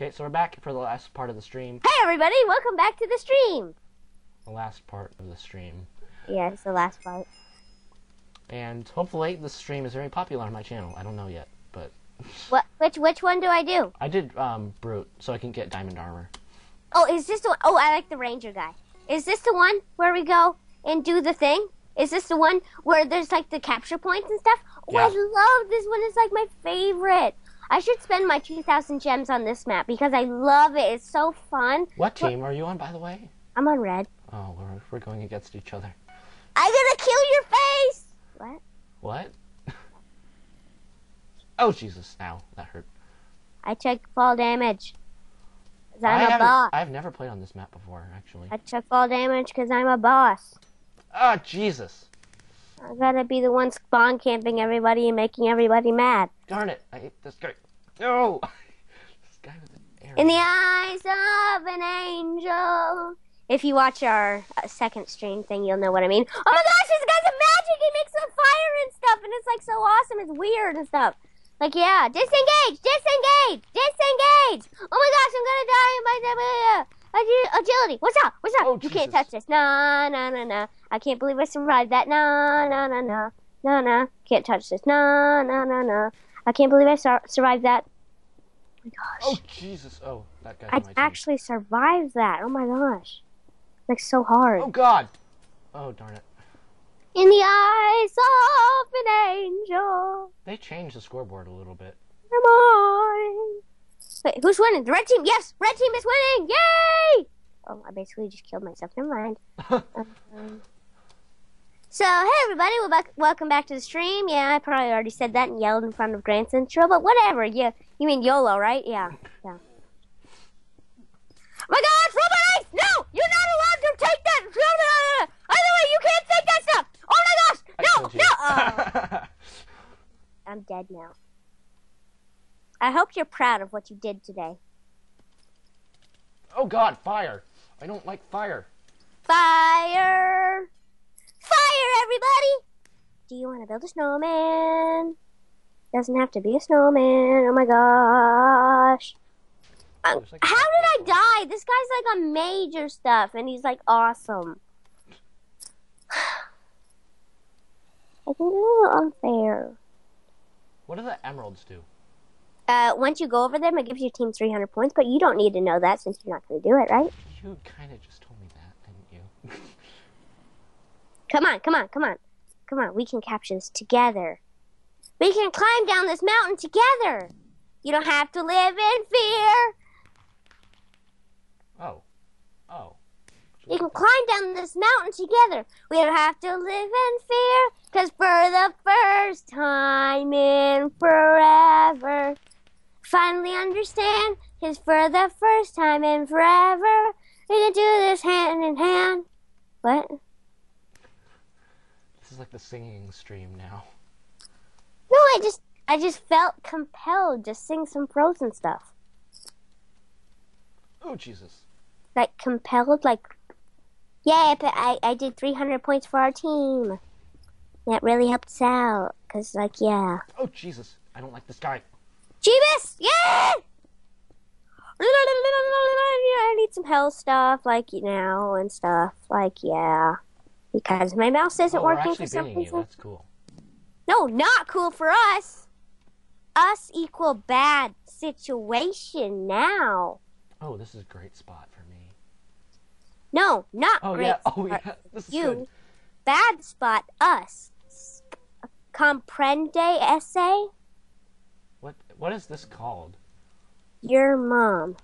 Okay, so we're back for the last part of the stream. Hey everybody, welcome back to the stream. The last part of the stream. Yeah, it's the last part. And hopefully the stream is very popular on my channel. I don't know yet, but What? Which which one do I do? I did um brute so I can get diamond armor. Oh, is this the one? Oh, I like the ranger guy. Is this the one where we go and do the thing? Is this the one where there's like the capture points and stuff? Oh, I love this one. It's like my favorite. I should spend my 2,000 gems on this map because I love it. It's so fun. What team are you on, by the way? I'm on red. Oh, we're we're going against each other. I'm gonna kill your face. What? What? oh Jesus! Ow, that hurt. I took fall damage. 'Cause I I'm a haven't- boss. I've never played on this map before, actually. I took fall damage because I'm a boss. Oh, Jesus! I gotta be the one spawn camping everybody and making everybody mad. Darn it! I hate this guy. No! this guy with an arrow. In the eyes of an angel. If you watch our uh, second stream thing, you'll know what I mean. Oh my gosh, this guy's a magic! He makes some fire and stuff, and it's like so awesome. It's weird and stuff. Like, yeah, disengage, disengage, disengage. Oh my gosh, I'm gonna die in my agility. What's up? What's up? Oh, you can't touch this. Nah, nah, nah, nah. I can't believe I survived that. Nah, nah, nah, nah. Nah, nah. Can't touch this. Nah, nah, nah, nah. I can't believe I sur- survived that. Oh my gosh. Oh Jesus! Oh, that guy. I my team. actually survived that. Oh my gosh. Like so hard. Oh God! Oh darn it! In the eyes of an angel. They changed the scoreboard a little bit. I? Wait, who's winning? The red team. Yes, red team is winning. Yay! Oh, I basically just killed myself. Never mind. Um, so, hey everybody, back, welcome back to the stream. Yeah, I probably already said that and yelled in front of Grand Central, but whatever. Yeah, you mean YOLO, right? Yeah, yeah. Oh my gosh, Robot Ice! No! You're not allowed to take that! Either way, you can't take that stuff! Oh my gosh! No, no! Oh, I'm dead now. I hope you're proud of what you did today. oh God! Fire! I don't like fire. Fire! Fire, everybody! Do you want to build a snowman? Doesn't have to be a snowman. Oh my gosh. Uh, like- how did I die? This guy's like on major stuff and he's like awesome. I think it's a little unfair. What do the emeralds do? Uh, once you go over them, it gives your team 300 points, but you don't need to know that since you're not going to do it, right? You kind of just told me that, didn't you? Come on, come on, come on. Come on, we can capture this together. We can climb down this mountain together. You don't have to live in fear. oh. Oh. You can climb down this mountain together. We don't have to live in fear. Cause for the first time in forever, finally understand. Cause for the first time in forever, we can do this hand in hand. What? This is like the singing stream now. No, I just I just felt compelled to sing some Frozen stuff. Oh Jesus! Like compelled, like yeah, but I I did 300 points for our team. That really helped us out, cause like yeah, Oh Jesus! I don't like this guy. Jeebus, yeah. I need some health stuff, like you know, and stuff, like yeah, because my mouse isn't oh, working for some reason. That's cool. No, not cool for us. Us equal bad situation now. Oh, this is a great spot for me. No, not Oh great. yeah. Oh spot. yeah. This is You. good. Bad spot us. Comprende essay? What What is this called? Your mom.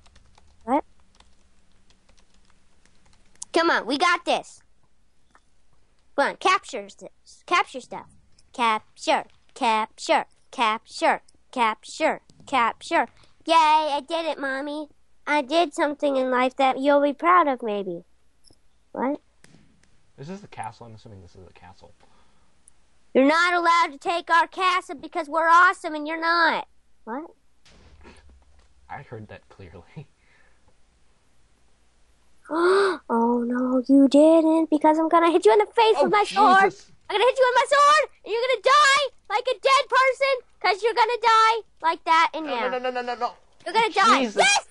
What? Come on, we got this. Come on, capture. Capture stuff. Capture, capture, capture, capture, capture. Yay, I did it, mommy. I did something in life that you'll be proud of, maybe. What? Is this is the castle? I'm assuming this is the castle. You're not allowed to take our castle because we're awesome and you're not. What? I heard that clearly. oh no, you didn't because I'm gonna hit you in the face oh with my sword. Jesus! I'm gonna hit you with my sword and you're gonna die like a dead person because you're gonna die like that and No, yeah. no, no, no, no, no, no! You're gonna die. Jesus. Yes!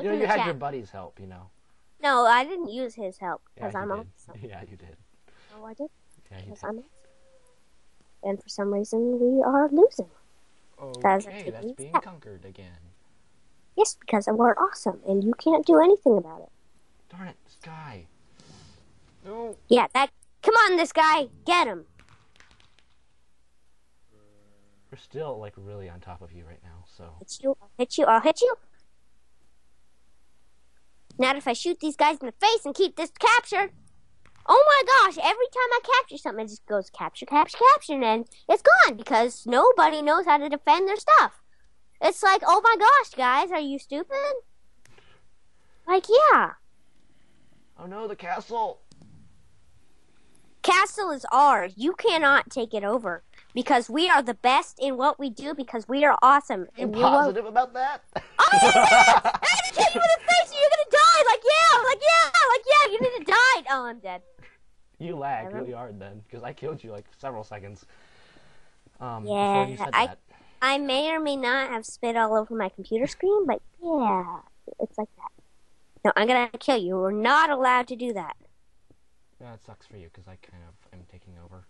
Look You know, in you had chat. your buddy's help, you know. No, I didn't use his help because you I'm awesome. Yeah, you did. Oh, I did Yeah, you because did. I'm awesome. And for some reason, we are losing. Okay, that's being being sad. conquered again. Yes, because we're awesome, and you can't do anything about it. Darn it, this guy. No. Yeah, that. Come on, this guy, get him. We're still like really on top of you right now, so Hit you. I'll hit you. I'll hit you. Not if I shoot these guys in the face and keep this captured. Oh my gosh, every time I capture something, it just goes capture, capture, capture, and it's gone because nobody knows how to defend their stuff. It's like, oh my gosh, guys, are you stupid? Like, yeah. Oh no, the castle! Castle is ours. You cannot take it over because we are the best in what we do because we are awesome. And you positive about that? Oh, yeah, yeah. I'm gonna kick you in the face. and You're gonna die. Like yeah, like yeah, like yeah. You need to die. Oh, I'm dead. you lagged Never. really hard then, because I killed you like several seconds. Um, Yeah, before you said I- that. I may or may not have spit all over my computer screen, but yeah, it's like that. No, I'm gonna kill you. We're not allowed to do that. Yeah, it sucks for you, because I kind of am taking over.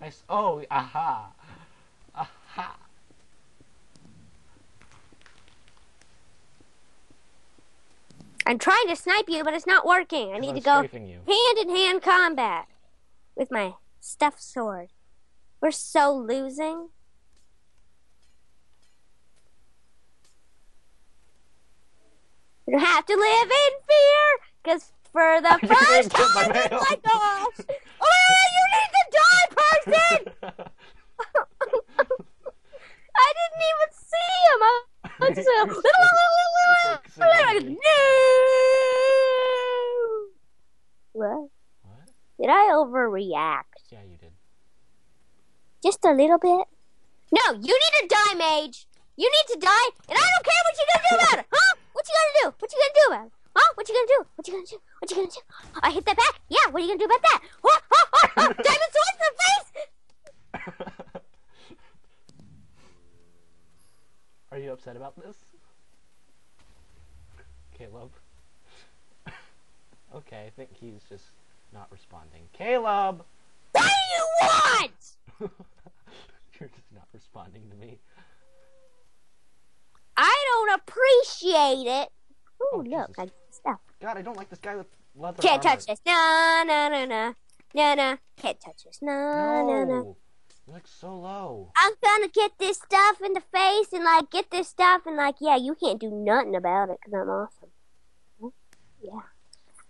I s- oh, aha! Aha! I'm trying to snipe you, but it's not working. I need to go you. hand in hand combat with my stuffed sword. We're so losing. You don't have to live in fear, because for the first time in my gosh! Oh, you need to die, person! I didn't even see him. I was just like no. What? what? Did I overreact? Yeah, you did. Just a little bit? No, you need to die, Mage. You need to die, and I don't care what you're gonna do about it. Huh? What you gonna do? What you gonna do about it? Huh? What you gonna do? What you gonna do? What you gonna do? I hit that back. Yeah. What are you gonna do about that? Huh? Huh? Huh? Huh? Diamond swords in the face. Are you upset about this? Caleb? okay, I think he's just not responding. Caleb! What do you want? You're just not responding to me. I don't appreciate it. Ooh, Oh, look, Jesus. I got stuff. God, I don't like this guy with leather Can't armor. touch this. No, no, no, no. No, no. Can't touch this. No, no, no. No! You're like so low. I'm gonna get this stuff in the face and like get this stuff and like yeah, you can't do nothing about it because I'm awesome. Yeah,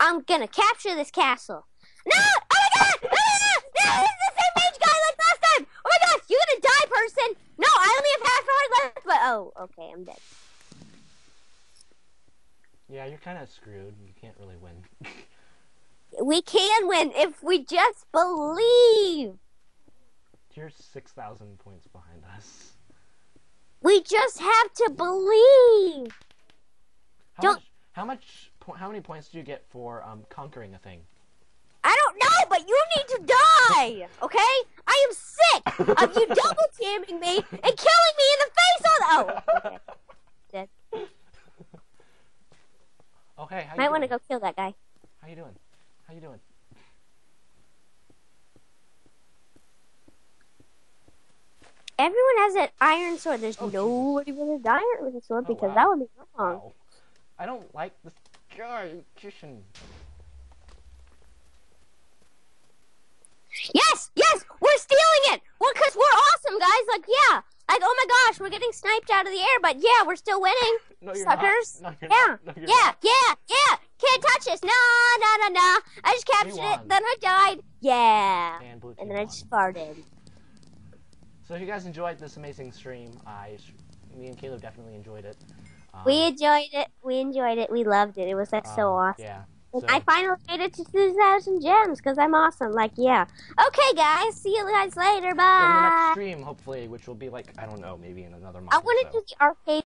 I'm gonna capture this castle. No! Oh my god! No, no, No, the same mage guy like last time. Oh my gosh, you're gonna die, person. No, I only have half heart left. But oh, okay, I'm dead. Yeah, you're kind of screwed. You can't really win. We can win if we just believe. you're 6,000 points behind us. We just have to believe. How Don't- much, how much, how many points do you get for um, conquering a thing? I don't know, but you need to die, okay? I am sick of you double teaming me and killing me in the face on. Oh, okay. Dead. Okay, how Might want to go kill that guy. How you doing? How you doing? Everyone has an iron sword. There's Oh, nobody with a diamond with a sword Oh, because wow. that would be wrong. Ow. I don't like this guy. Yes, yes, we're stealing it. Well, cause we're awesome, guys. Like, yeah. Like, oh my gosh, we're getting sniped out of the air, but yeah, we're still winning. No, Suckers. No, Yeah. No, yeah, not. yeah, yeah. Can't touch us. No, no, no, no. I just captured it. Then I died. Yeah. And And then I just farted. So if you guys enjoyed this amazing stream, I, me and Caleb definitely enjoyed it. Um, We enjoyed it. We enjoyed it. We loved it. It was like so um, awesome. Yeah. So, I finally made it to 2,000 gems because I'm awesome. Like, yeah. Okay, guys. See you guys later. Bye. in the next stream, hopefully, which will be like I don't know, maybe in another month. I want to so. do the arcade